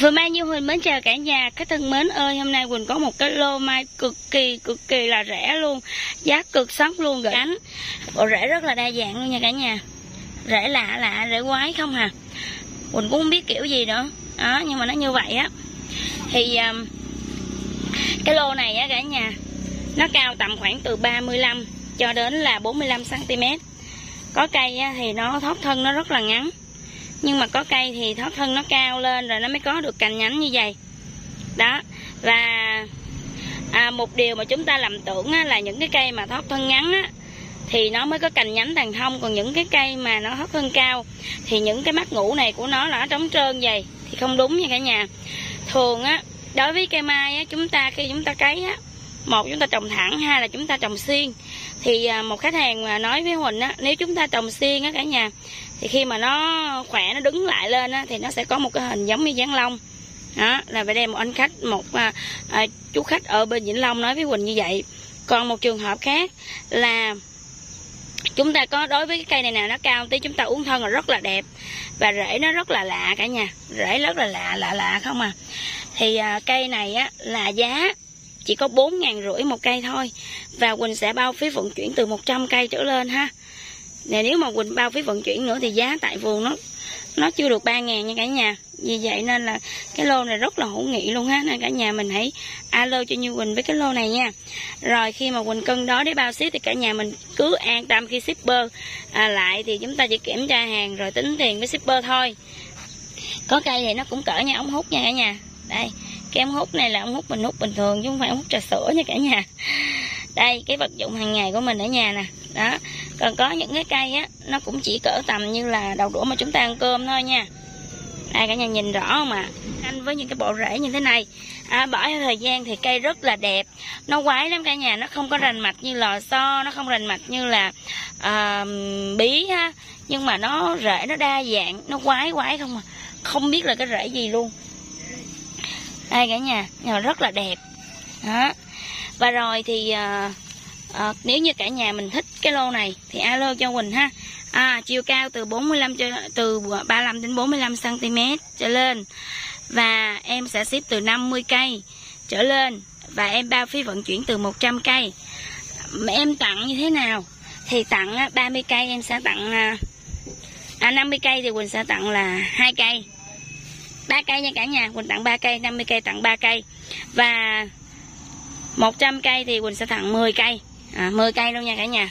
Vừa mai Như Huỳnh mến chào cả nhà. Các thân mến ơi hôm nay huỳnh có một cái lô mai cực kỳ cực kỳ là rẻ luôn. Giá cực sốc luôn gửi ánh Bộ rễ rất là đa dạng luôn nha cả nhà. Rễ lạ lạ rễ quái không hà huỳnh cũng không biết kiểu gì nữa. Đó Nhưng mà nó như vậy á. Thì um, cái lô này á cả nhà Nó cao tầm khoảng từ 35 cho đến là 45cm Có cây á, thì nó thoát thân nó rất là ngắn nhưng mà có cây thì thoát thân nó cao lên rồi nó mới có được cành nhánh như vậy. Đó và à, một điều mà chúng ta lầm tưởng á, là những cái cây mà thoát thân ngắn á, thì nó mới có cành nhánh tàn thông. Còn những cái cây mà nó thoát thân cao thì những cái mắt ngủ này của nó là trống trơn vậy thì không đúng nha cả nhà. Thường á đối với cây mai á chúng ta khi chúng ta cấy á một chúng ta trồng thẳng. Hai là chúng ta trồng xiên. Thì à, một khách hàng mà nói với huỳnh á nếu chúng ta trồng xiên á cả nhà thì khi mà nó khỏe nó đứng lại lên á thì nó sẽ có một cái hình giống như giáng long đó là về đây một anh khách một à, à, chú khách ở bên vĩnh long nói với huỳnh như vậy. Còn một trường hợp khác là chúng ta có đối với cái cây này nào nó cao tí chúng ta uống thân là rất là đẹp và rễ nó rất là lạ cả nhà. Rễ rất là lạ lạ lạ không à. Thì à, cây này á là giá chỉ có bốn ngàn rưỡi một cây thôi. Và Quỳnh sẽ bao phí vận chuyển từ 100 cây trở lên ha. Nè nếu mà Quỳnh bao phí vận chuyển nữa thì giá tại vườn nó nó chưa được ba ngàn nha cả nhà. Vì vậy nên là cái lô này rất là hữu nghị luôn ha. Nên cả nhà mình hãy alo cho Như Quỳnh với cái lô này nha. Rồi khi mà Quỳnh cân đó để bao ship thì cả nhà mình cứ an tâm khi shipper à, lại thì chúng ta chỉ kiểm tra hàng rồi tính tiền với shipper thôi. Có cây thì nó cũng cỡ nha ống hút nha cả nhà. Đây cái ống hút này là ống hút mình hút bình thường chứ không phải ống hút trà sữa nha cả nhà. Đây cái vật dụng hàng ngày của mình ở nhà nè. Đó. Còn có những cái cây á nó cũng chỉ cỡ tầm như là đầu đũa mà chúng ta ăn cơm thôi nha. Đây cả nhà nhìn rõ không ạ? À? anh với những cái bộ rễ như thế này. À, bỏ theo thời gian thì cây rất là đẹp. Nó quái lắm cả nhà nó không có rành mạch như lò xo nó không rành mạch như là uh, bí ha. Nhưng mà nó rễ nó đa dạng nó quái quái không à. Không biết là cái rễ gì luôn đây cả nhà nhà rất là đẹp. Đó. Và rồi thì à, à, nếu như cả nhà mình thích cái lô này thì alo cho Quỳnh ha. À, chiều cao từ 45 cho từ 35 đến 45 cm trở lên. Và em sẽ ship từ 50 cây trở lên. Và em bao phí vận chuyển từ 100 cây. Mà em tặng như thế nào? Thì tặng ờ, 30 cây em sẽ tặng à, 50 cây thì Quỳnh sẽ tặng là hai cây ba cây nha cả nhà. Quỳnh tặng 3 cây 50 cây tặng 3 cây. Và 100 cây thì Quỳnh sẽ tặng 10 cây. À, 10 cây luôn nha cả nhà.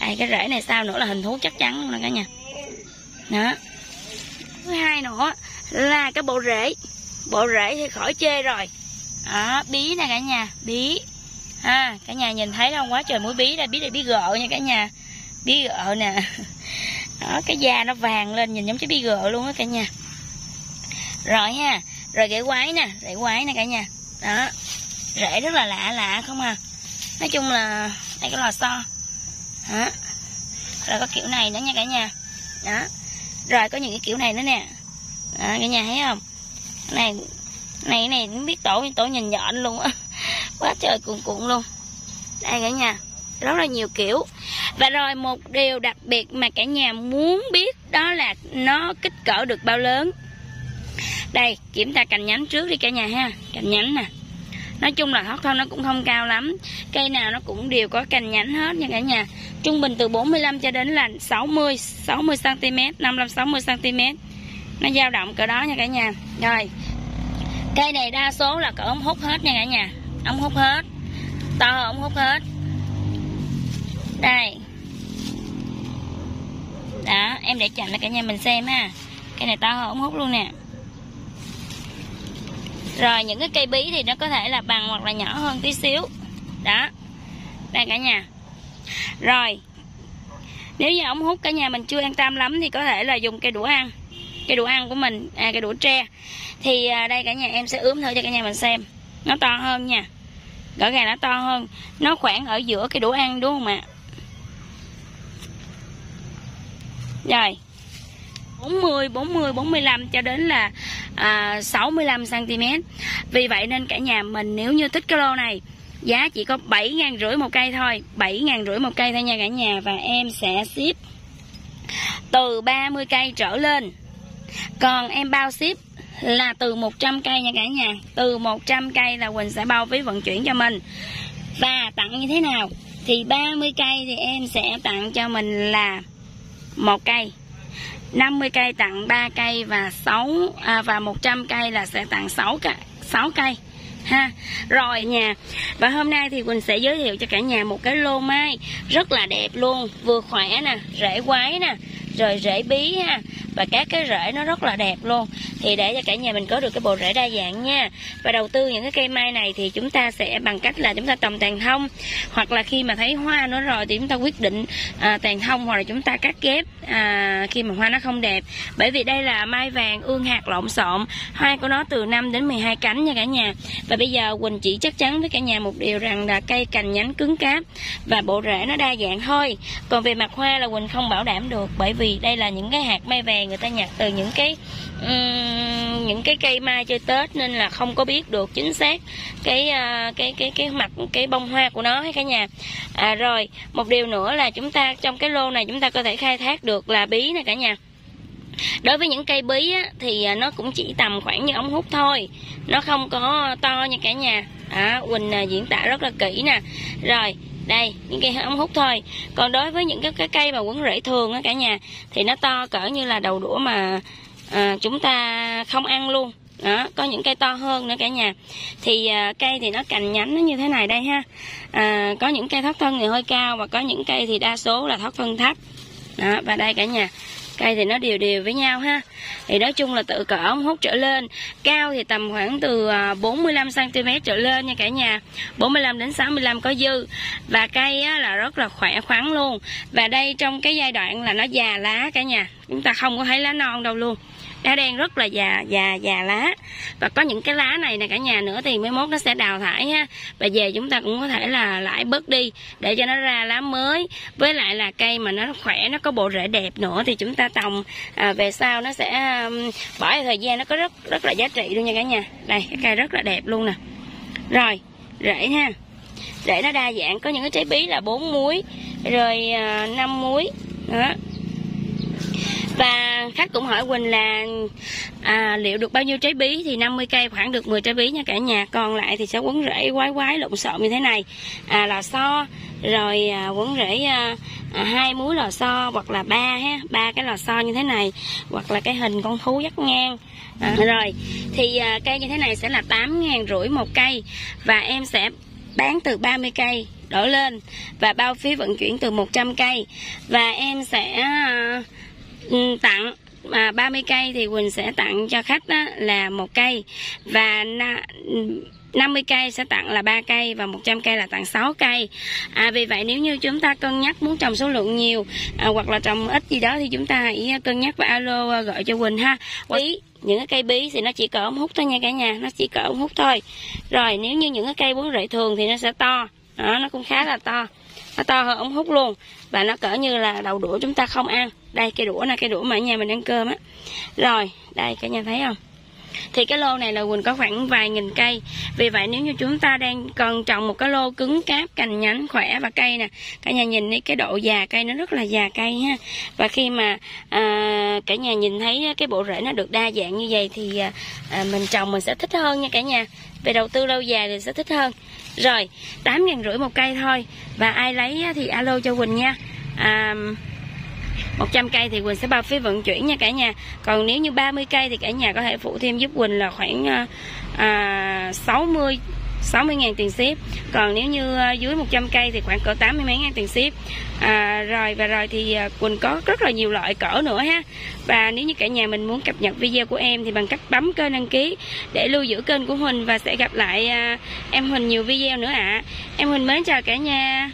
Đây cái rễ này sao nữa là hình thú chắc chắn luôn nè cả nhà. Đó. Thứ hai nữa là cái bộ rễ. Bộ rễ thì khỏi chê rồi. Đó bí nè cả nhà bí. Ha cả nhà nhìn thấy không? Quá trời muối bí đây bí đây bí gợ nha cả nhà. Bí gợ nè. Đó cái da nó vàng lên nhìn giống cái bí gợ luôn á cả nhà rồi ha. Rồi rễ quái nè rễ quái nè cả nhà. Đó. Rễ rất là lạ lạ không à. Nói chung là đây cái lò xo. Đó. Rồi có kiểu này nữa nha cả nhà. Đó. Rồi có những cái kiểu này nữa nè. Đó, cả nhà thấy không? Này này này không biết tổ tổ nhìn nhọn luôn á. Quá trời cuộn cuộn luôn. Đây cả nhà. Rất là nhiều kiểu. Và rồi một điều đặc biệt mà cả nhà muốn biết đó là nó kích cỡ được bao lớn đây, kiểm tra cành nhánh trước đi cả nhà ha. Cành nhánh nè. Nói chung là thoát thân nó cũng không cao lắm. Cây nào nó cũng đều có cành nhánh hết nha cả nhà. Trung bình từ 45 cho đến là 60 60 cm 55 60 cm nó dao động cỡ đó nha cả nhà. Rồi. Cây này đa số là cỡ ống hút hết nha cả nhà. Ống hút hết. To ống hút hết. Đây. Đó, em để chậm lại cả nhà mình xem ha. Cây này to hơn ống hút luôn nè rồi những cái cây bí thì nó có thể là bằng hoặc là nhỏ hơn tí xíu. Đó. Đây cả nhà. Rồi. Nếu như ống hút cả nhà mình chưa an tâm lắm thì có thể là dùng cây đũa ăn. Cây đũa ăn của mình à, cây đũa tre. Thì à, đây cả nhà em sẽ ướm thử cho cả nhà mình xem. Nó to hơn nha. Rõ ràng nó to hơn. Nó khoảng ở giữa cái đũa ăn đúng không ạ? Rồi. 40, 40, 45 cho đến là à, 65 cm. Vì vậy nên cả nhà mình nếu như thích cái lô này giá chỉ có 7 ngàn rưỡi một cây thôi, 7 ngàn rưỡi một cây thôi nha cả nhà. Và em sẽ ship từ 30 cây trở lên. Còn em bao ship là từ 100 cây nha cả nhà. Từ 100 cây là Quỳnh sẽ bao phí vận chuyển cho mình. Và tặng như thế nào? Thì 30 cây thì em sẽ tặng cho mình là một cây. 50 cây tặng 3 cây và 6 à, và 100 cây là sẽ tặng 6 cây 6 cây ha. Rồi nhà và hôm nay thì quỳnh sẽ giới thiệu cho cả nhà một cái lô mai rất là đẹp luôn vừa khỏe nè rễ quái nè rồi rễ bí ha và các cái rễ nó rất là đẹp luôn. Thì để cho cả nhà mình có được cái bộ rễ đa dạng nha. Và đầu tư những cái cây mai này thì chúng ta sẽ bằng cách là chúng ta trồng tàn thông. Hoặc là khi mà thấy hoa nó rồi thì chúng ta quyết định à, tàn thông hoặc là chúng ta cắt ghép à, khi mà hoa nó không đẹp. Bởi vì đây là mai vàng ương hạt lộn xộn. Hoa của nó từ 5 đến 12 cánh nha cả nhà. Và bây giờ Quỳnh chỉ chắc chắn với cả nhà một điều rằng là cây cành nhánh cứng cáp và bộ rễ nó đa dạng thôi. Còn về mặt hoa là Quỳnh không bảo đảm được bởi vì đây là những cái hạt mai vàng người ta nhặt từ những cái um, những cái cây mai chơi tết nên là không có biết được chính xác cái uh, cái cái cái mặt cái bông hoa của nó hay cả nhà. À, rồi một điều nữa là chúng ta trong cái lô này chúng ta có thể khai thác được là bí nè cả nhà. Đối với những cây bí á, thì ờ, nó cũng chỉ tầm khoảng như ống hút thôi nó không có to như cả nhà. À, quỳnh ờ, diễn tả rất là kỹ nè. Rồi đây những cây ống hút thôi. Còn đối với những cái, cái cây mà quấn rễ thường á cả nhà thì nó to cỡ như là đầu đũa mà à, chúng ta không ăn luôn. Đó có những cây to hơn nữa cả nhà. Thì à, cây thì nó cành nhánh nó như thế này đây ha. À, có những cây thoát thân thì hơi cao và có những cây thì đa số là thoát thân thấp. Đó và đây cả nhà cây thì nó đều đều với nhau ha. Thì nói chung là tự cỡ ống hút trở lên. Cao thì tầm khoảng từ à, 45 cm trở lên nha cả nhà. 45 đến 65 có dư. Và cây á, là rất là khỏe khoắn luôn. Và đây trong cái giai đoạn là nó già lá cả nhà. Chúng ta không có thấy lá non đâu luôn lá đen rất là già già già lá. Và có những cái lá này nè cả nhà nữa thì mới mốt nó sẽ đào thải ha. Và về chúng ta cũng có thể là lãi bớt đi để cho nó ra lá mới. Với lại là cây mà nó khỏe nó có bộ rễ đẹp nữa thì chúng ta trồng à, về sau nó sẽ um, bỏ thời gian nó có rất rất là giá trị luôn nha cả nhà. Đây cái cây rất là đẹp luôn nè. Rồi rễ ha. Rễ nó đa dạng có những cái trái bí là bốn muối rồi à, năm uh, muối. Đó và khách cũng hỏi Quỳnh là à, liệu được bao nhiêu trái bí? Thì 50 cây khoảng được 10 trái bí nha cả nhà. Còn lại thì sẽ quấn rễ quái quái lộn xộn như thế này. À, lò xo rồi à, quấn rễ à, à, hai muối lò xo hoặc là ba ha ba cái lò xo như thế này hoặc là cái hình con thú dắt ngang. À, rồi thì à, cây như thế này sẽ là tám ngàn rưỡi một cây và em sẽ bán từ 30 cây đổ lên và bao phí vận chuyển từ 100 cây. Và em sẽ à, Ừ, tặng à, 30 cây thì Quỳnh sẽ tặng cho khách đó là một cây. Và 50 cây sẽ tặng là 3 cây và 100 cây là tặng 6 cây. À, vì vậy nếu như chúng ta cân nhắc muốn trồng số lượng nhiều à, hoặc là trồng ít gì đó thì chúng ta hãy cân nhắc và alo à, gọi cho Quỳnh ha. Bí những cái cây bí thì nó chỉ cỡ ống hút thôi nha cả nhà nó chỉ cỡ ống hút thôi. Rồi nếu như những cái cây bốn rễ thường thì nó sẽ to. Đó nó cũng khá là to. Nó to hơn ống hút luôn và nó cỡ như là đầu đũa chúng ta không ăn đây cây đũa nè cây đũa mà ở nhà mình ăn cơm á. Rồi đây cả nhà thấy không? Thì cái lô này là Quỳnh có khoảng vài nghìn cây. Vì vậy nếu như chúng ta đang cần trồng một cái lô cứng cáp cành nhánh khỏe và cây nè cả nhà nhìn thấy cái độ già cây nó rất là già cây ha. Và khi mà à, cả nhà nhìn thấy cái bộ rễ nó được đa dạng như vậy thì à, à mình trồng mình sẽ thích hơn nha cả nhà. Về đầu tư lâu dài thì sẽ thích hơn. Rồi tám ngàn rưỡi một cây thôi. Và ai lấy thì alo cho Quỳnh nha. À, 100 cây thì Quỳnh sẽ bao phí vận chuyển nha cả nhà. Còn nếu như 30 cây thì cả nhà có thể phụ thêm giúp Quỳnh là khoảng à, à 60 60 ngàn tiền ship. Còn nếu như à, dưới 100 cây thì khoảng cỡ 80 mấy ngàn tiền ship. À, rồi và rồi thì à, Quỳnh có rất là nhiều loại cỡ nữa ha. Và nếu như cả nhà mình muốn cập nhật video của em thì bằng cách bấm kênh đăng ký để lưu giữ kênh của Huỳnh và sẽ gặp lại à, em Huỳnh nhiều video nữa ạ. À. em Huỳnh mến chào cả nhà.